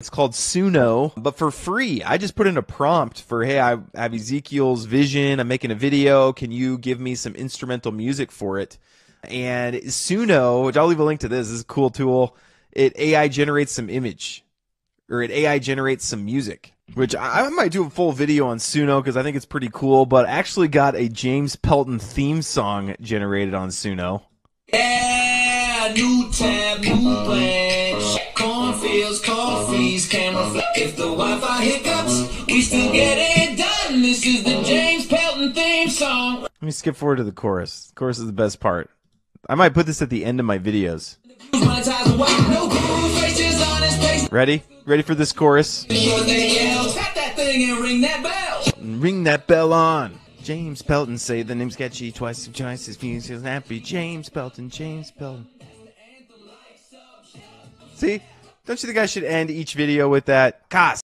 It's called Suno, but for free. I just put in a prompt for, hey, I have Ezekiel's vision. I'm making a video. Can you give me some instrumental music for it? And Suno, which I'll leave a link to this, this is a cool tool. It AI generates some image or it AI generates some music, which I, I might do a full video on Suno because I think it's pretty cool, but I actually got a James Pelton theme song generated on Suno. Yeah, new tab, new plan. Cornfields, If the Wi-Fi hiccups, we still get it done. This is the James Pelton theme song. Let me skip forward to the chorus. The chorus is the best part. I might put this at the end of my videos. Ready? Ready for this chorus? Ring that bell on. James Pelton say the name's catchy twice twice his fuse is happy. James Pelton, James Pelton. See? Don't you think I should end each video with that? Cos.